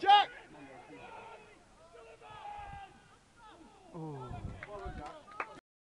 Jack!